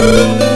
Música